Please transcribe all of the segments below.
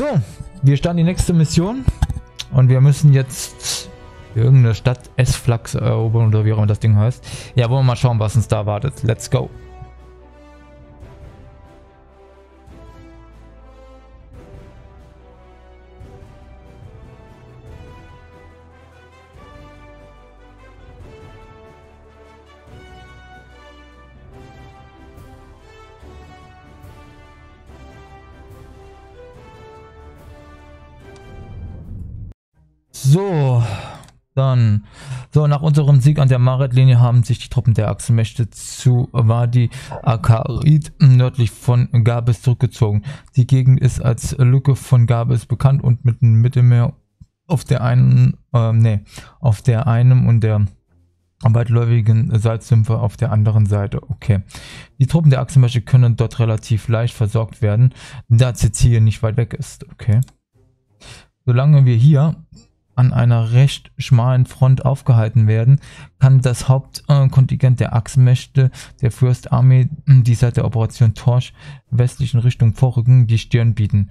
So, wir starten die nächste Mission und wir müssen jetzt irgendeine Stadt S-Flax erobern oder wie auch immer das Ding heißt. Ja, wollen wir mal schauen, was uns da wartet. Let's go. An der Maret-Linie haben sich die Truppen der Achsenmächte zu Wadi Akarid nördlich von Gabes zurückgezogen. Die Gegend ist als Lücke von Gabes bekannt und mit dem Mittelmeer auf der einen, äh, nee, auf der einen und der weitläufigen Salzsümpfe auf der anderen Seite. Okay. Die Truppen der Achsenmächte können dort relativ leicht versorgt werden, da Sizilien nicht weit weg ist. Okay. Solange wir hier an einer recht schmalen Front aufgehalten werden, kann das Hauptkontingent der Achsenmächte der Fürstarmee, die seit der Operation Torch westlichen Richtung vorrücken, die Stirn bieten.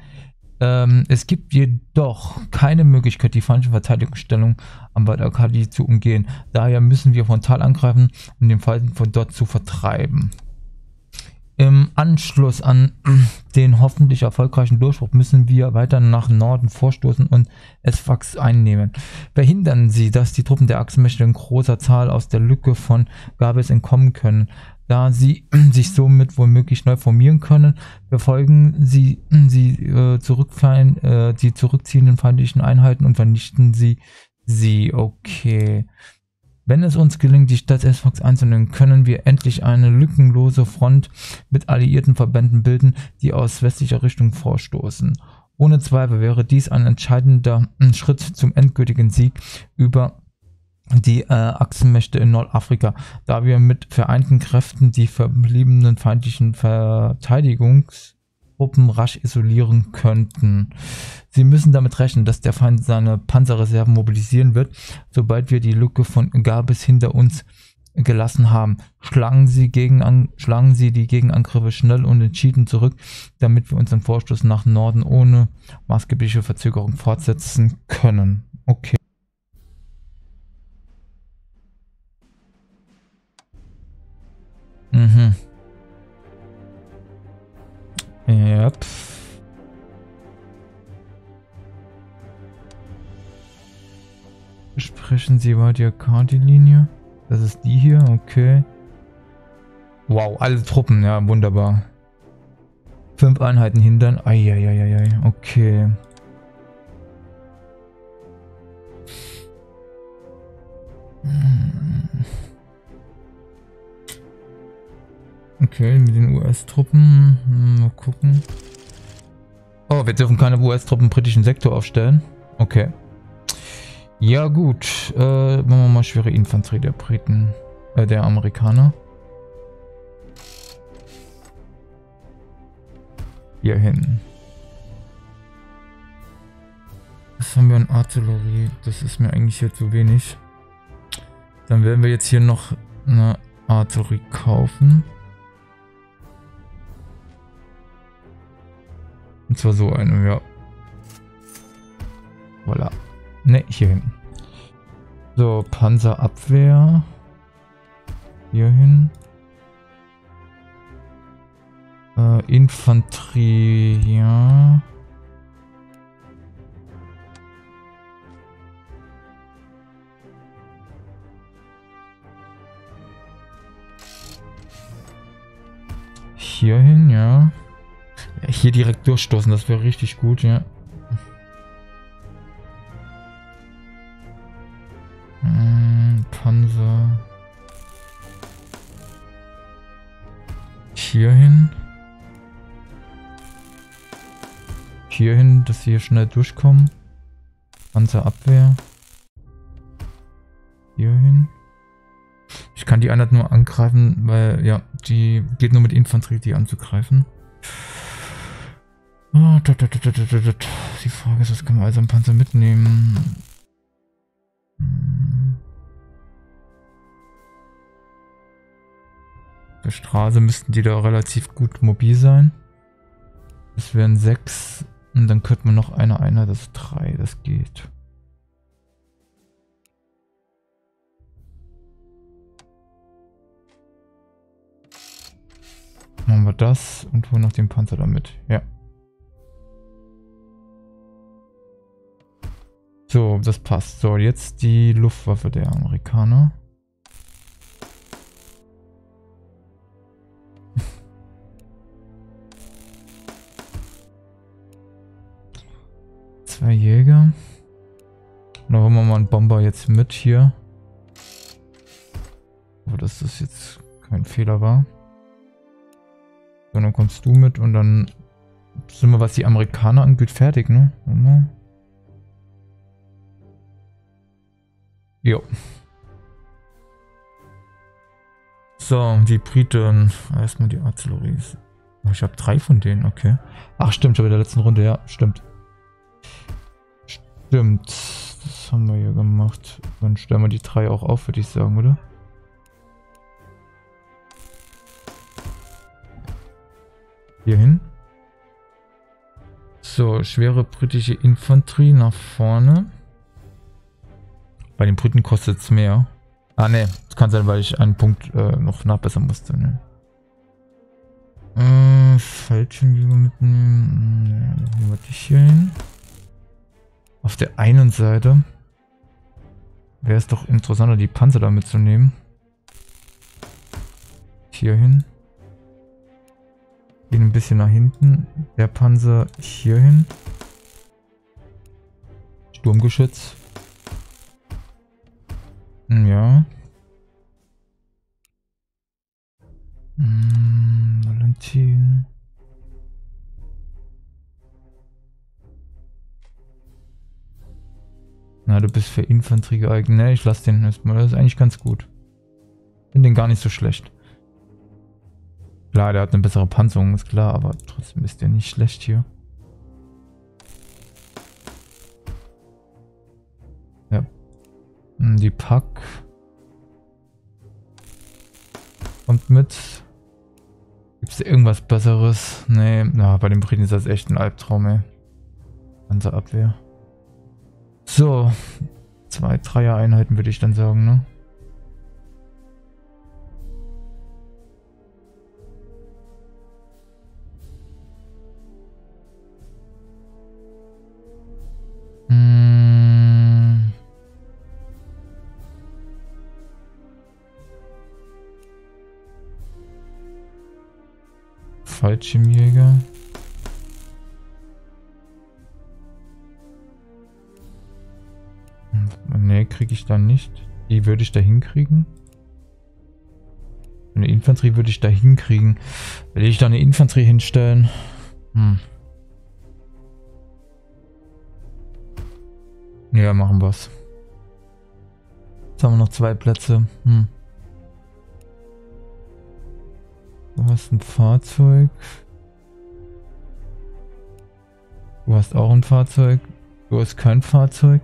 Ähm, es gibt jedoch keine Möglichkeit, die feindliche Verteidigungsstellung am Bad Arkadi zu umgehen. Daher müssen wir frontal angreifen, um den Feind von dort zu vertreiben. Im Anschluss an den hoffentlich erfolgreichen Durchbruch müssen wir weiter nach Norden vorstoßen und Esfax einnehmen. Verhindern Sie, dass die Truppen der Achsenmächte in großer Zahl aus der Lücke von Gabes entkommen können. Da sie sich somit womöglich neu formieren können, befolgen sie, sie äh, zurückfallen, äh, die zurückziehenden feindlichen Einheiten und vernichten sie sie. Okay. Wenn es uns gelingt, die Stadt Esfax einzunehmen, können wir endlich eine lückenlose Front mit alliierten Verbänden bilden, die aus westlicher Richtung vorstoßen. Ohne Zweifel wäre dies ein entscheidender hm, Schritt zum endgültigen Sieg über die äh, Achsenmächte in Nordafrika, da wir mit vereinten Kräften die verbliebenen feindlichen Verteidigungs- Truppen rasch isolieren könnten. Sie müssen damit rechnen, dass der Feind seine Panzerreserven mobilisieren wird, sobald wir die Lücke von Gabes hinter uns gelassen haben. Schlagen Sie, Gegenan schlagen Sie die Gegenangriffe schnell und entschieden zurück, damit wir unseren Vorstoß nach Norden ohne maßgebliche Verzögerung fortsetzen können. Okay. Mhm. Yep. Sprechen Sie mal die Karte-Linie. Das ist die hier, okay. Wow, alle Truppen, ja, wunderbar. Fünf Einheiten hindern. Eieieiei, okay. Okay, mit den US-Truppen. Hm, mal gucken. Oh, wir dürfen keine US-Truppen im britischen Sektor aufstellen. Okay. Ja gut. Äh, machen wir mal schwere Infanterie der Briten. Äh, der Amerikaner. Hier hin. Was haben wir an Artillerie? Das ist mir eigentlich hier zu wenig. Dann werden wir jetzt hier noch eine Artillerie kaufen. Zwar so eine, ja. Voila. Ne, hier hinten. So, Panzerabwehr. Hier hin. Äh, Infanterie, ja. Hierhin, ja. Hier direkt durchstoßen, das wäre richtig gut, ja. Hm, Panzer. Hierhin. Hierhin, dass sie hier schnell durchkommen. Panzerabwehr. Hierhin. Ich kann die Einheit nur angreifen, weil, ja, die geht nur mit Infanterie, die anzugreifen. Oh, Die Frage ist, was kann man also am Panzer mitnehmen? Hm. Der Straße müssten die da relativ gut mobil sein. Das wären sechs Und dann könnte man noch eine Einheit, das ist drei, das geht. Machen wir das und holen noch den Panzer damit. Ja. So, das passt. So, jetzt die Luftwaffe der Amerikaner. Zwei Jäger. Da holen wir mal einen Bomber jetzt mit hier. Aber dass das jetzt kein Fehler war. So, dann kommst du mit und dann sind wir, was die Amerikaner angeht, fertig, ne? Immer. Jo. So, die Briten. Erstmal die Artillerie. Oh, ich habe drei von denen, okay. Ach, stimmt, schon in der letzten Runde, ja, stimmt. Stimmt. Das haben wir hier gemacht. Dann stellen wir die drei auch auf, würde ich sagen, oder? Hier hin. So, schwere britische Infanterie nach vorne. Bei den Briten kostet es mehr. Ah ne, das kann sein, weil ich einen Punkt äh, noch nachbessern musste. Ne? Äh, Fallschirmjäger mitnehmen. Ne, nehmen wir dich hier hin. Auf der einen Seite wäre es doch interessanter, die Panzer da mitzunehmen. Hier hin. Gehen ein bisschen nach hinten. Der Panzer hier hin. Sturmgeschütz. Hm, ja. Hm, Valentin. Na, du bist für Infanterie geeignet. Ne, ich lass den erstmal. Das ist eigentlich ganz gut. Finde den gar nicht so schlecht. Klar, der hat eine bessere Panzerung, ist klar, aber trotzdem ist der nicht schlecht hier. Die Pack. Kommt mit. Gibt es irgendwas Besseres? Nee, na, bei den Briten ist das echt ein Albtraum, ey. Ganze Abwehr. So. Zwei Dreier-Einheiten würde ich dann sagen, ne? Fallschirmjäger. Ne, kriege ich da nicht. Die würde ich da hinkriegen. Eine Infanterie würde ich da hinkriegen. Will ich da eine Infanterie hinstellen? Hm. Ja, machen wir's. Jetzt haben wir noch zwei Plätze. Hm. Du hast ein Fahrzeug. Du hast auch ein Fahrzeug. Du hast kein Fahrzeug.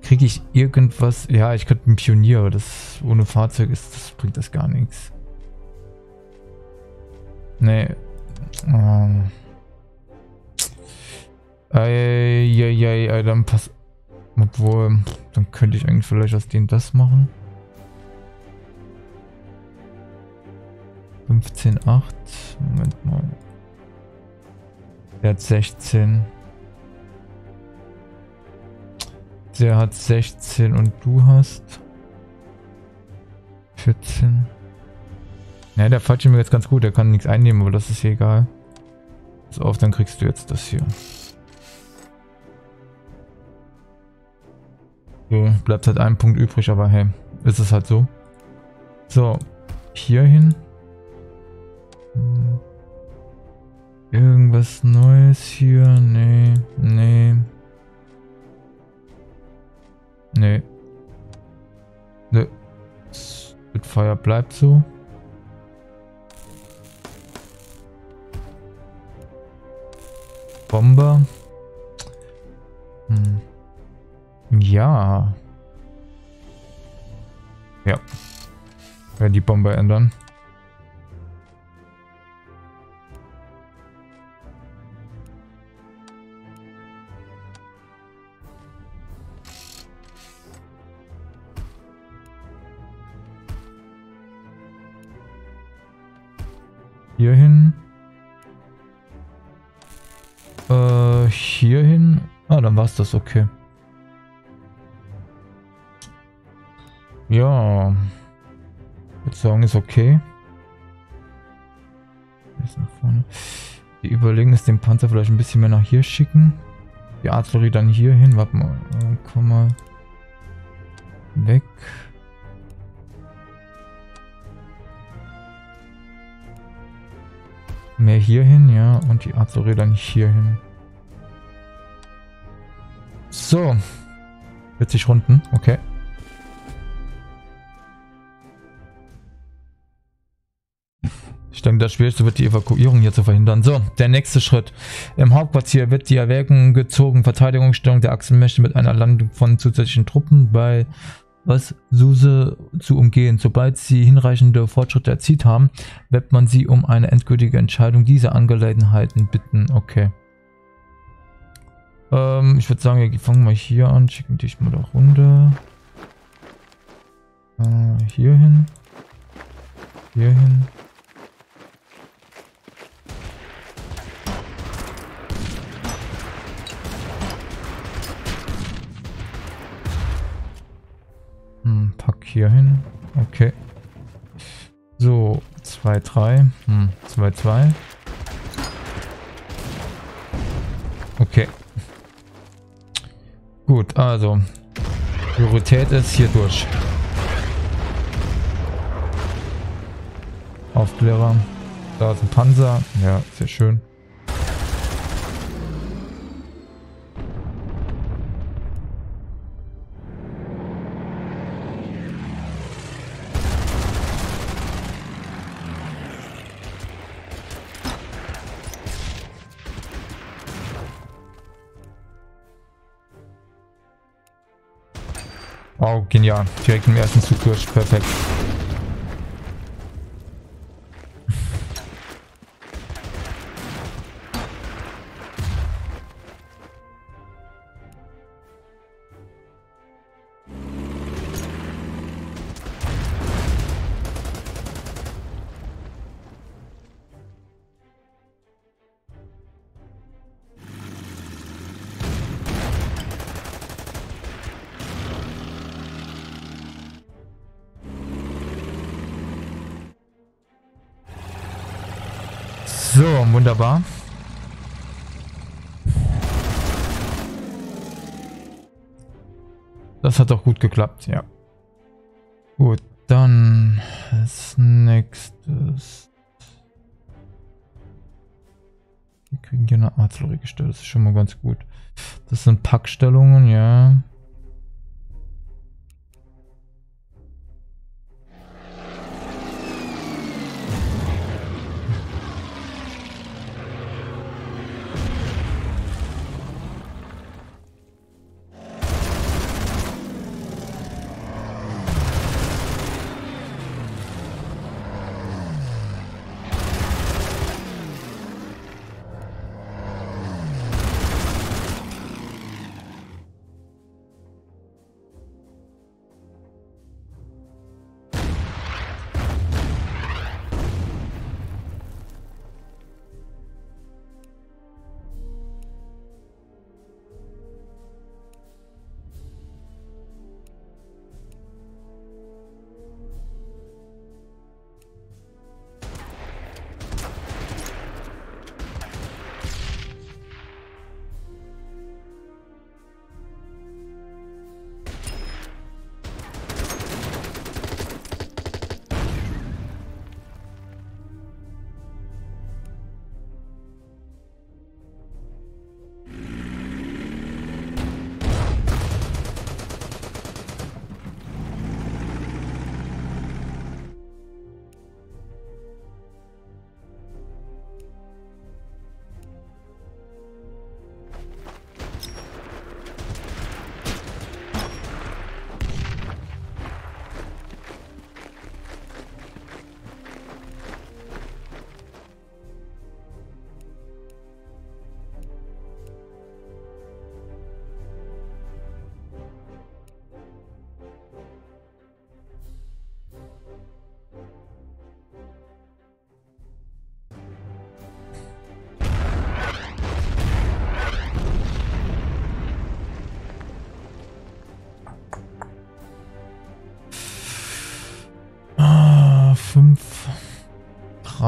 Kriege ich irgendwas? Ja, ich könnte ein Pionier, aber das ohne Fahrzeug ist, das bringt das gar nichts. Nee. Ähm. Eieiei, dann pass. Obwohl, dann könnte ich eigentlich vielleicht aus denen das machen. 15, 8. Moment mal. Der hat 16. Der hat 16 und du hast 14. Ja, der fällt mir jetzt ganz gut. Der kann nichts einnehmen, aber das ist hier egal. Pass auf, dann kriegst du jetzt das hier. So, bleibt halt ein Punkt übrig, aber hey, ist es halt so. So, hier hin. Irgendwas Neues hier? Nee, nee. Nee. Nee. Spitfire bleibt so. Bomber. Hm. Ja. Ja. Ja, die Bomber ändern. War's das, okay. Ja. Ich würde sagen, ist okay. Jetzt nach vorne. Wir überlegen es, den Panzer vielleicht ein bisschen mehr nach hier schicken. Die Artillerie dann hier hin. Warte mal. Komm mal. Weg. Mehr hier hin, ja. Und die Artillerie dann hier hin. So. 40 Runden, okay. Ich denke, das Schwierigste wird die Evakuierung hier zu verhindern. So, der nächste Schritt. Im Hauptquartier wird die Erwägung gezogen, Verteidigungsstellung der Achsenmächte mit einer Landung von zusätzlichen Truppen bei was Suse zu umgehen. Sobald sie hinreichende Fortschritte erzielt haben, wird man sie um eine endgültige Entscheidung dieser Angelegenheiten bitten. Okay. Ähm, ich würde sagen, wir fangen mal hier an, schicken dich mal da runter. Äh, hier hin. Hier hin. Hm, pack hier hin. Okay. So, 2, 3. Hm, 2, 2. Gut, also. Priorität ist hier durch. Aufklärer. Da ist ein Panzer. Ja, sehr schön. Genial. Direkt im ersten Zug durch. Perfekt. So, wunderbar. Das hat doch gut geklappt, ja. Gut, dann als nächstes. Wir kriegen hier eine Artillerie gestellt, das ist schon mal ganz gut. Das sind Packstellungen, ja.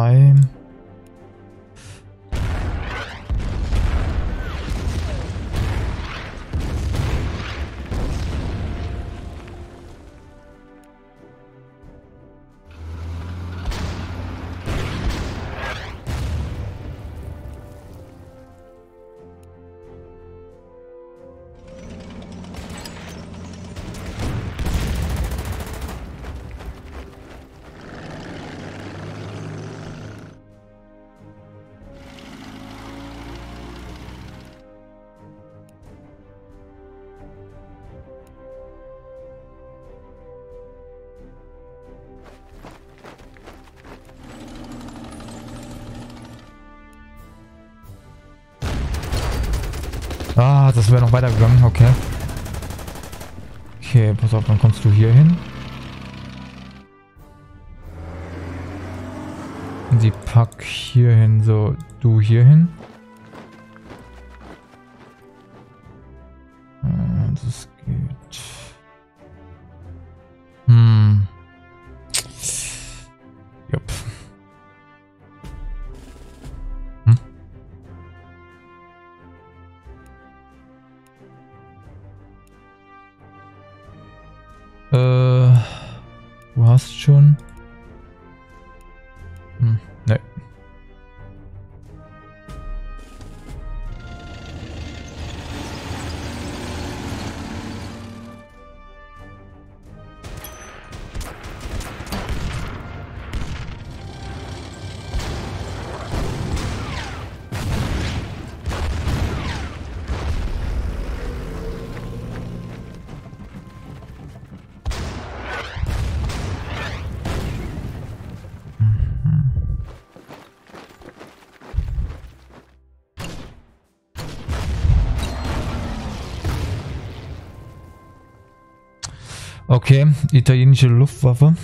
3. Ah, das wäre noch weitergegangen, okay. Okay, pass auf, dann kommst du hier hin. Und die pack hier hin, so, du hier hin. Okay, italienische Luftwaffe.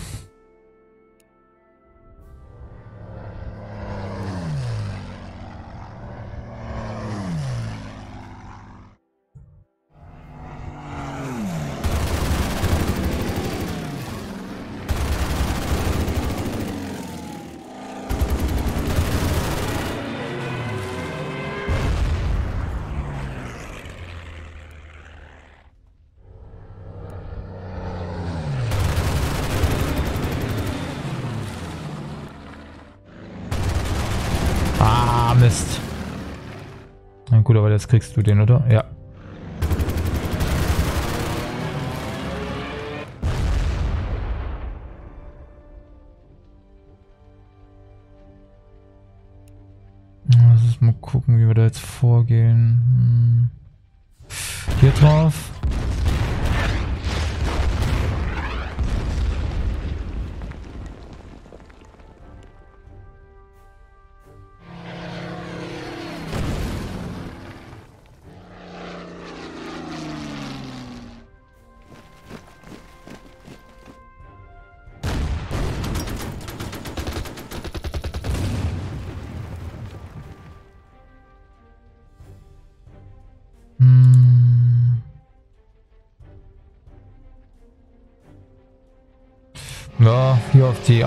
Gut, aber jetzt kriegst du den, oder? Ja. Lass uns mal gucken, wie wir da jetzt vorgehen. Hm. Hier drauf.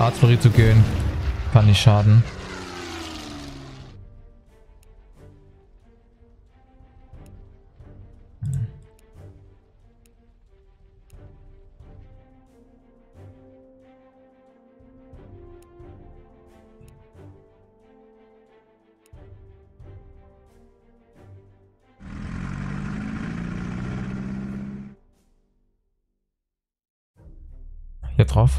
Artillerie zu gehen, kann nicht schaden. Hier drauf.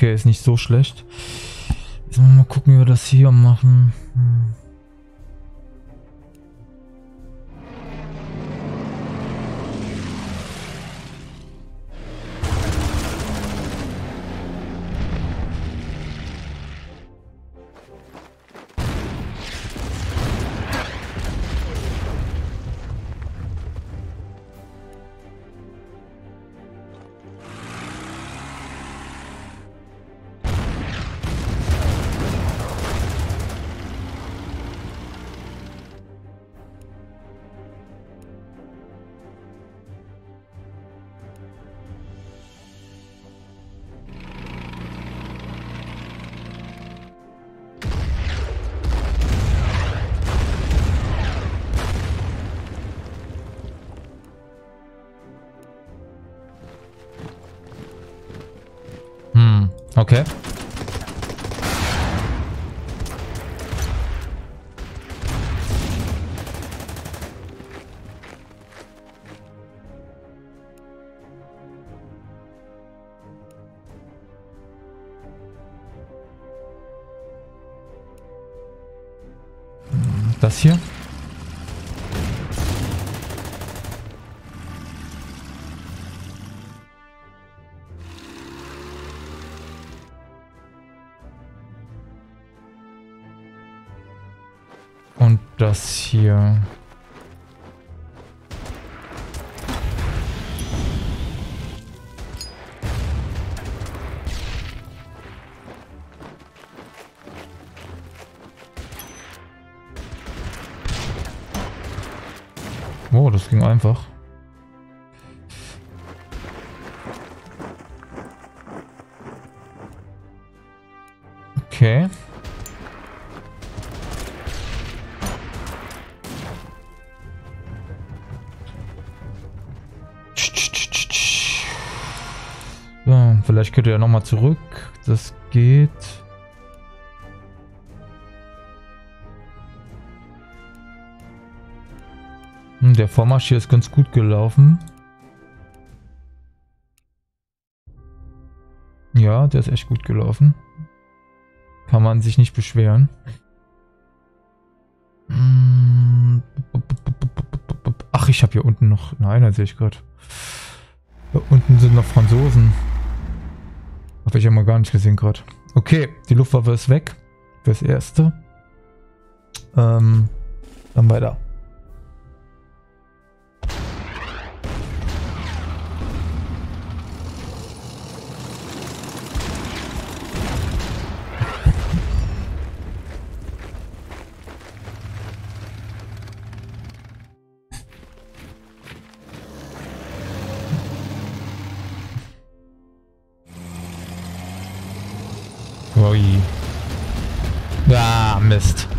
Okay, ist nicht so schlecht. Jetzt mal gucken, wie wir das hier machen. Hm. Das hier? Oh, das ging einfach. Vielleicht könnt ihr ja nochmal zurück. Das geht. Hm, der Vormarsch hier ist ganz gut gelaufen. Ja, der ist echt gut gelaufen. Kann man sich nicht beschweren. Hm. Ach, ich habe hier unten noch... Nein, da sehe ich gerade. Da unten sind noch Franzosen. Habe ich ja mal gar nicht gesehen gerade. Okay, die Luftwaffe ist weg. Fürs Erste. Ähm, dann weiter. Mist.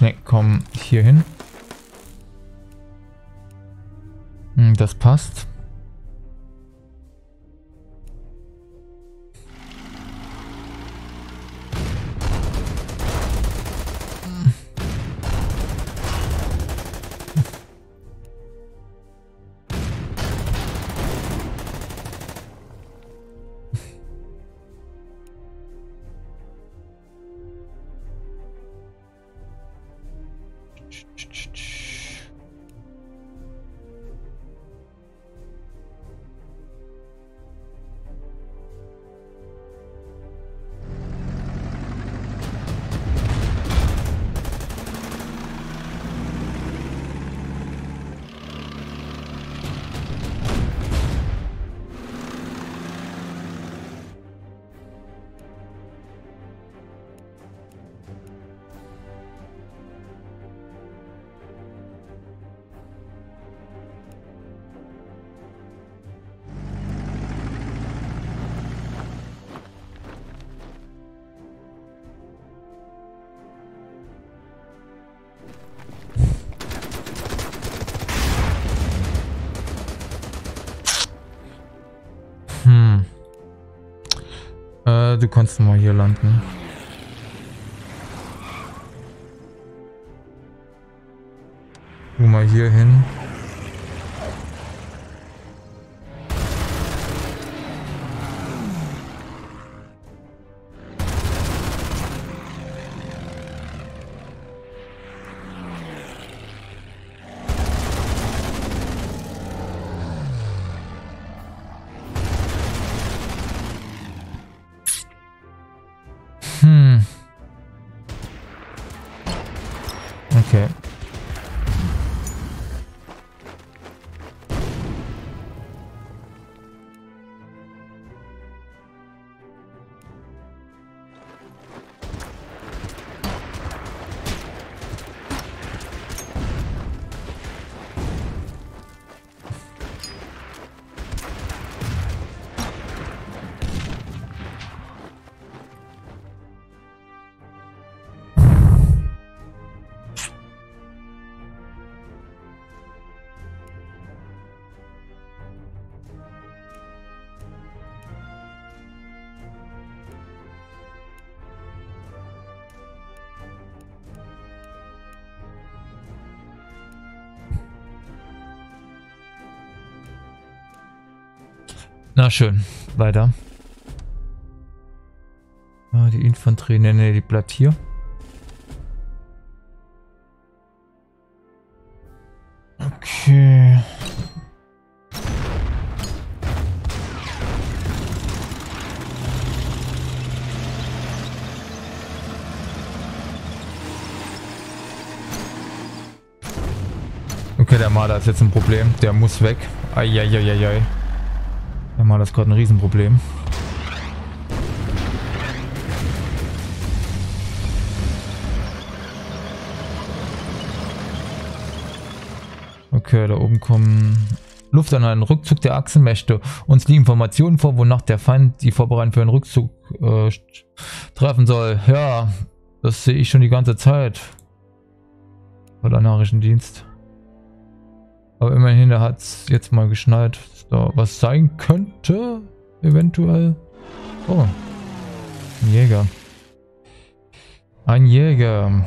Ne, komm hier hin. Hm, das passt. Du kannst mal hier landen. Du mal hier hin. Okay. Na schön, weiter. Ah, die Infanterie, ne, ne, die bleibt hier. Okay. Okay, der Marder ist jetzt ein Problem. Der muss weg. Eieieiei. Ja, mal das gerade ein Riesenproblem. Okay, da oben kommen Lufteinheiten. Rückzug der Achsen möchte. Uns liegen Informationen vor, wonach der Feind die Vorbereitung für einen Rückzug äh, treffen soll. Ja, das sehe ich schon die ganze Zeit. Oder Nachrichtendienst. Aber immerhin, da hat es jetzt mal geschneit da was sein könnte. Eventuell. Oh. Ein Jäger. Ein Jäger.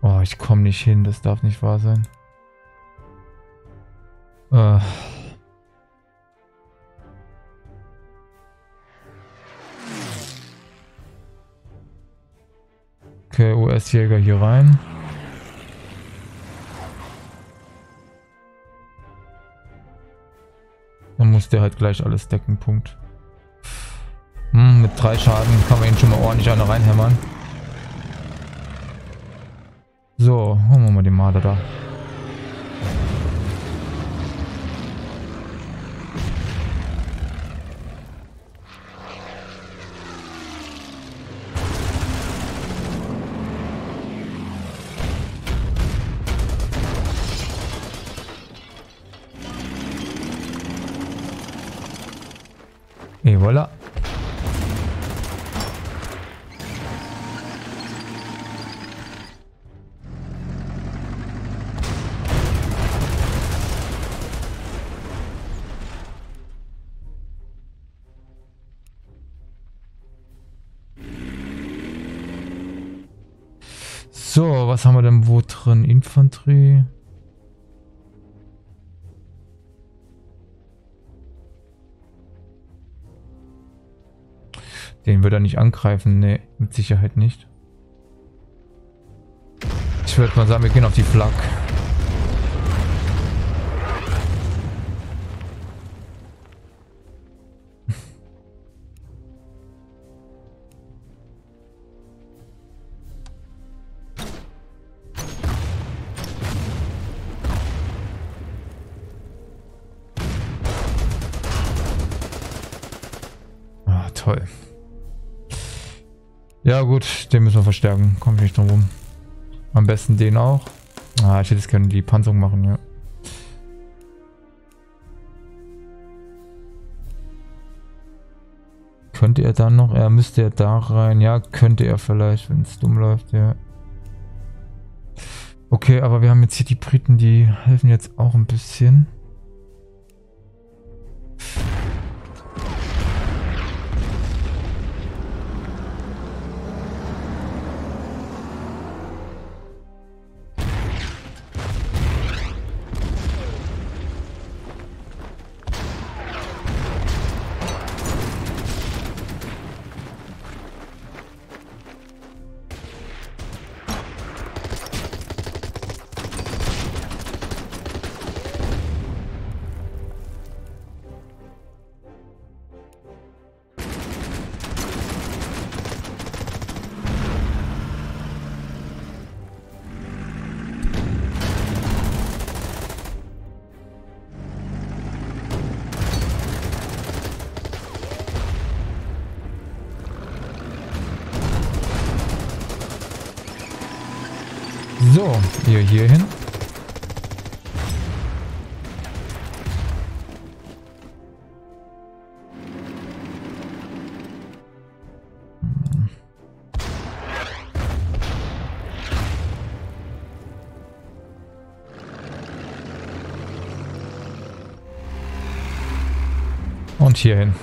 Oh, ich komme nicht hin. Das darf nicht wahr sein. Äh. US-Jäger hier rein. Dann muss der halt gleich alles decken, Punkt. Hm, mit drei Schaden kann man ihn schon mal ordentlich eine reinhämmern. So, holen wir mal die Marder da. So, was haben wir denn wo drin? Infanterie. Den wird er nicht angreifen. Ne, mit Sicherheit nicht. Ich würde mal sagen, wir gehen auf die Flak. Ja gut, den müssen wir verstärken. Kommt nicht drum rum. Am besten den auch. Ah, ich hätte es können die Panzerung machen, ja. Könnte er dann noch? Er müsste ja da rein. Ja, könnte er vielleicht, wenn es dumm läuft, ja. Okay, aber wir haben jetzt hier die Briten, die helfen jetzt auch ein bisschen. Ihr hier hin. Und hier hin.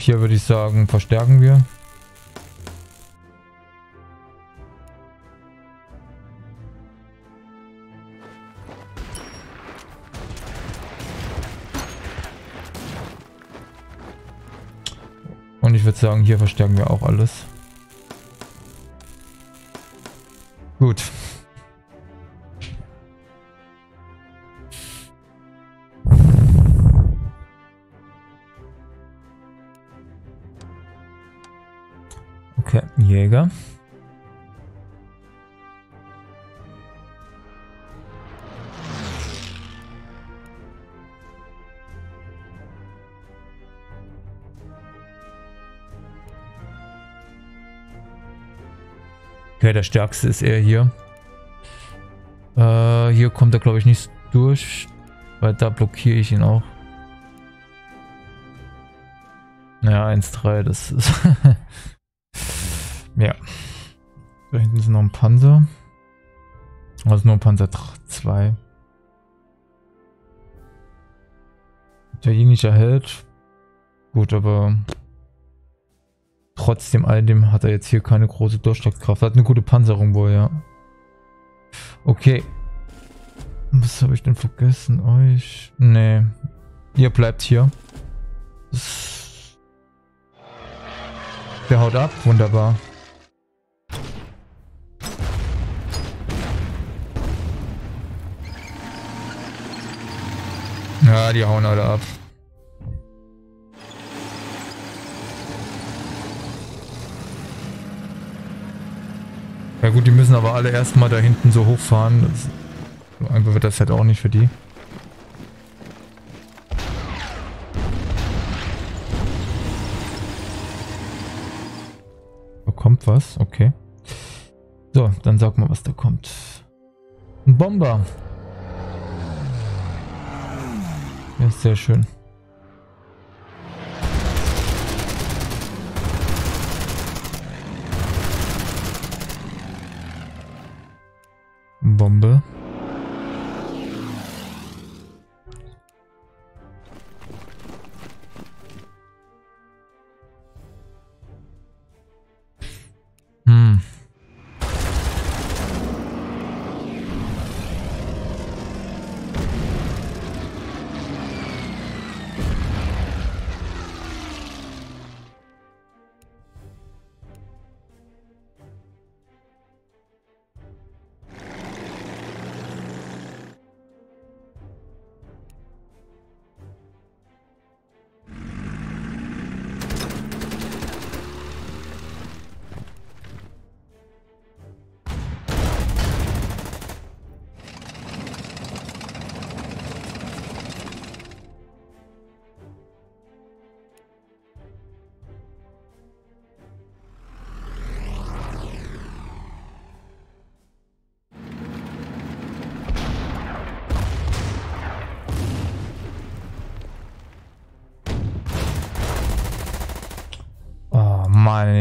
Hier würde ich sagen, verstärken wir. Und ich würde sagen, hier verstärken wir auch alles. Gut. Jäger. Okay, der stärkste ist er hier. Äh, hier kommt er, glaube ich, nicht durch, weil da blockiere ich ihn auch. Ja, 1-3, das ist... ja. Da hinten ist noch ein Panzer. Also nur ein Panzer 2. italienischer Held. Gut, aber trotzdem all dem hat er jetzt hier keine große Durchschlagskraft. Hat eine gute Panzerung wohl, ja. Okay. Was habe ich denn vergessen? Euch? Nee. Ihr bleibt hier. Der haut ab. Wunderbar. Ja, die hauen alle ab. Ja gut, die müssen aber alle erstmal da hinten so hochfahren. Das, einfach wird das halt auch nicht für die. Da kommt was, okay. So, dann sag mal, was da kommt. Ein Bomber. Ja, sehr schön.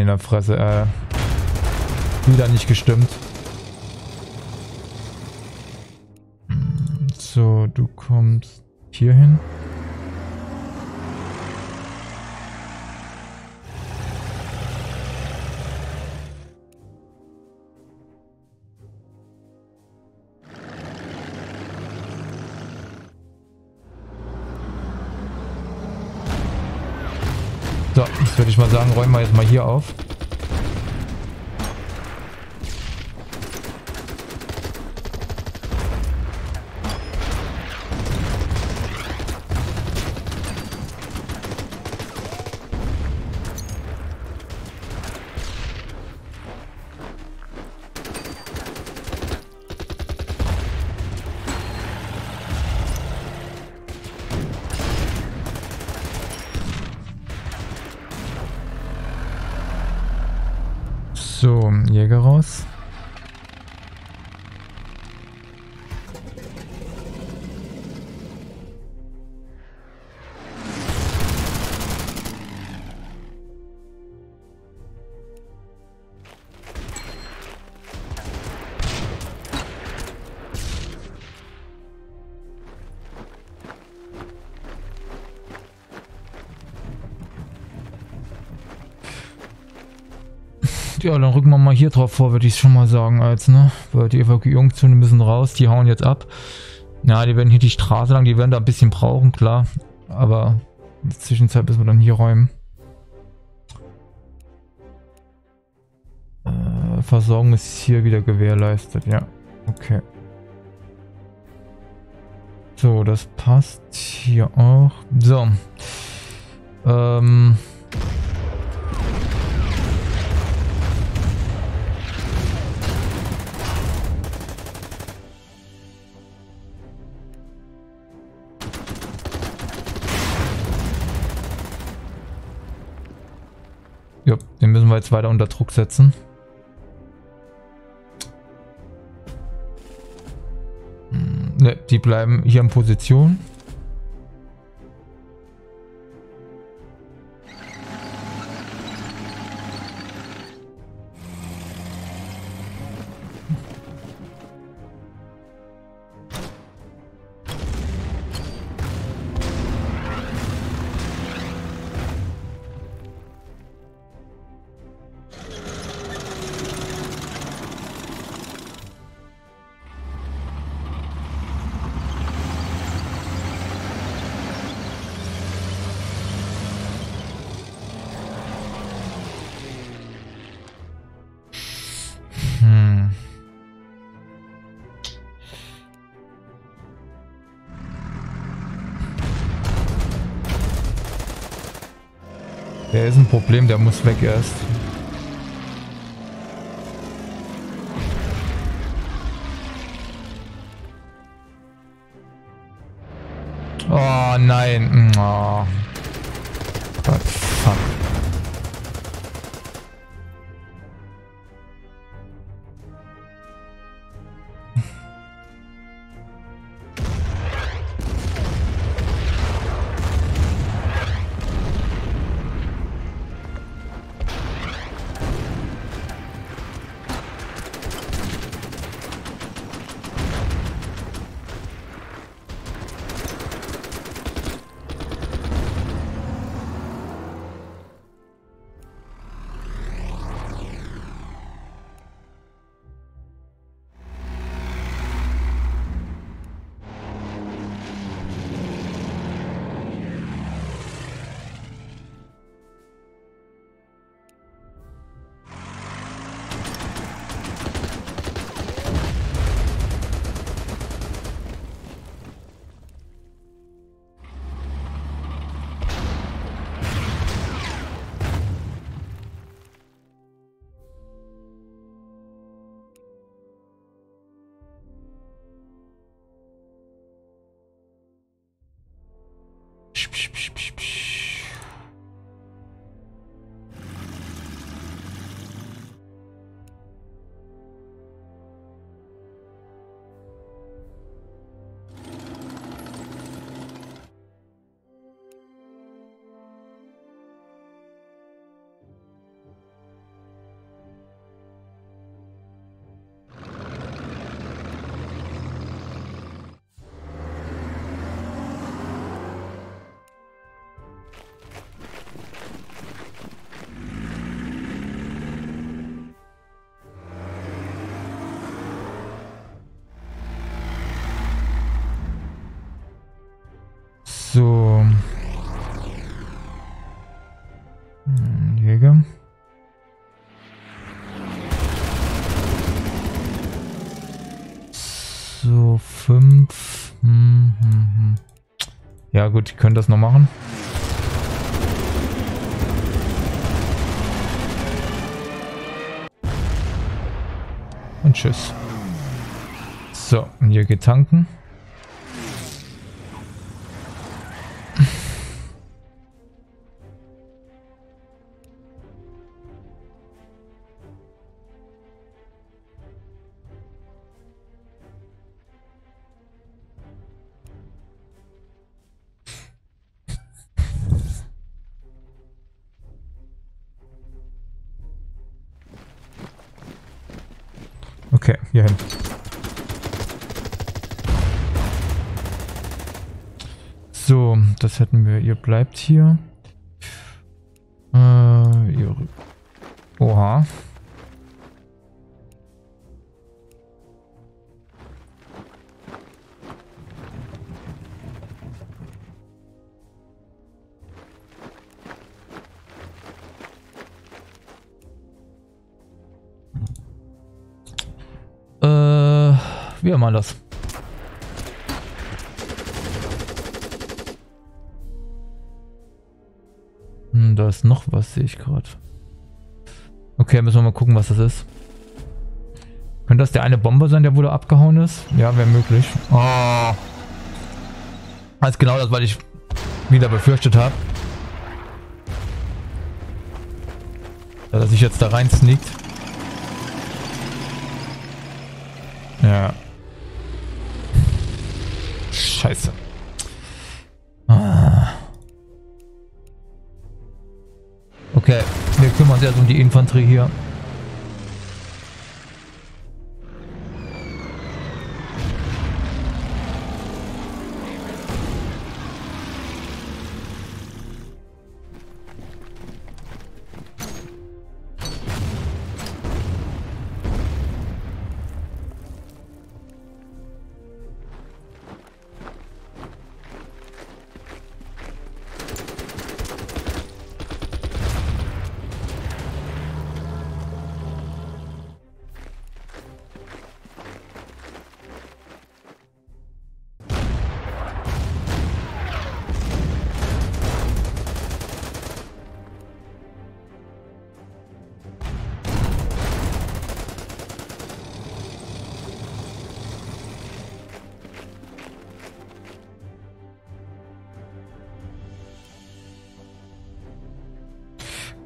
Der Fresse, äh. Wieder nicht gestimmt. So, du kommst hier hin. Wir jetzt mal hier auf. Mal hier drauf vor, würde ich schon mal sagen, als, ne? Weil die Evakuierungszone müssen raus, die hauen jetzt ab. Ja, die werden hier die Straße lang, die werden da ein bisschen brauchen, klar. Aber in der Zwischenzeit müssen wir dann hier räumen. Äh, Versorgung ist hier wieder gewährleistet, ja. Okay. So, das passt hier auch. So. Ähm... jetzt weiter unter Druck setzen. Ne, die bleiben hier in Position. Problem, der muss weg erst. Oh nein. Oh. Gott, fuck. So. Hm, Jäger. So, fünf. Hm, hm. Ja gut, die können das noch machen. Und tschüss. So, hier geht tanken. Bleibt hier. Äh, ihr... Oha. Wie immer das. Da ist noch was, sehe ich gerade. Okay, müssen wir mal gucken, was das ist. Könnte das der eine Bomber sein, der wohl abgehauen ist? Ja, wäre möglich. Oh. Als genau das, was ich wieder befürchtet habe. Dass er sich jetzt da rein sneakt. Ja. Hier.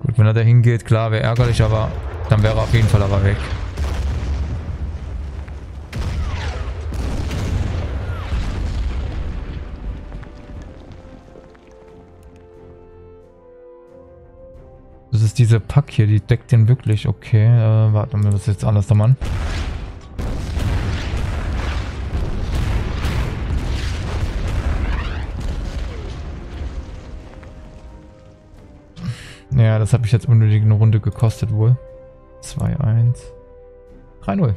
Gut, wenn er da hingeht, klar, wäre ärgerlich, aber dann wäre er auf jeden Fall aber weg. Das ist diese Pack hier, die deckt den wirklich. Okay, äh, warte mal, was ist jetzt anders, der Mann? Das habe ich jetzt unnötig eine Runde gekostet wohl. 2-1. 3-0.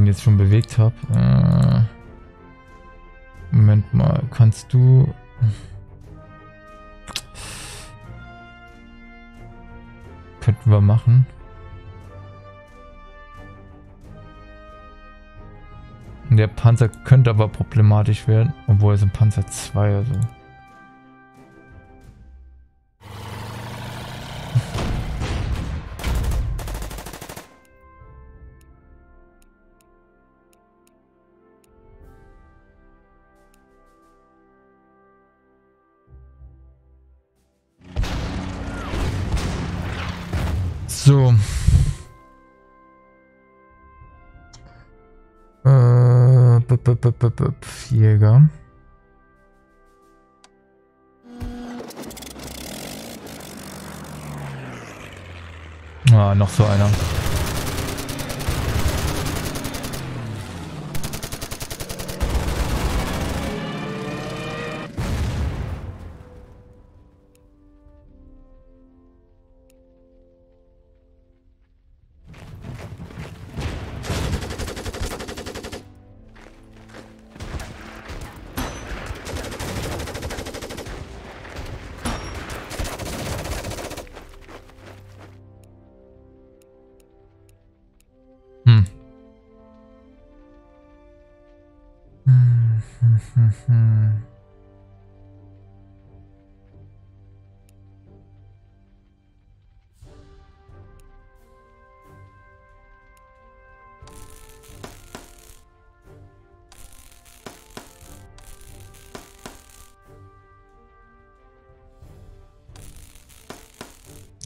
Den jetzt schon bewegt habe. Äh, Moment mal, kannst du... Könnten wir machen. Der Panzer könnte aber problematisch werden, obwohl es ein Panzer 2, also... So. Jäger. Ah, noch so einer.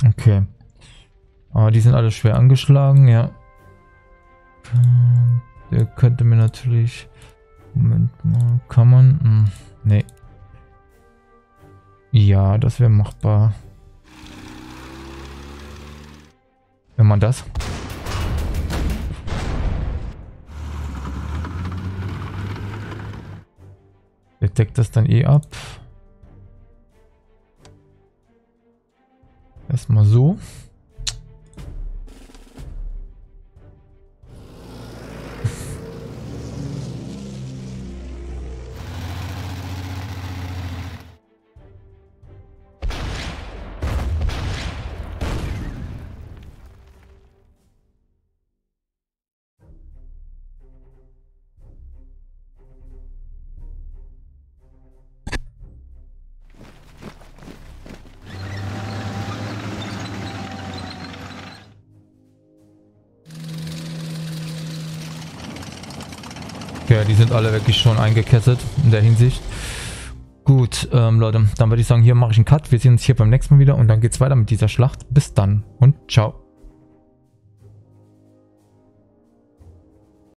Okay. Aber die sind alle schwer angeschlagen, ja. Der könnte mir natürlich... Moment mal, kann man... Hm, nee. Ja, das wäre machbar. Wenn man das... Der deckt das dann eh ab. Erstmal so. Alle wirklich schon eingekesselt in der Hinsicht. Gut, ähm, Leute, dann würde ich sagen, hier mache ich einen Cut. Wir sehen uns hier beim nächsten Mal wieder und dann geht es weiter mit dieser Schlacht. Bis dann und ciao.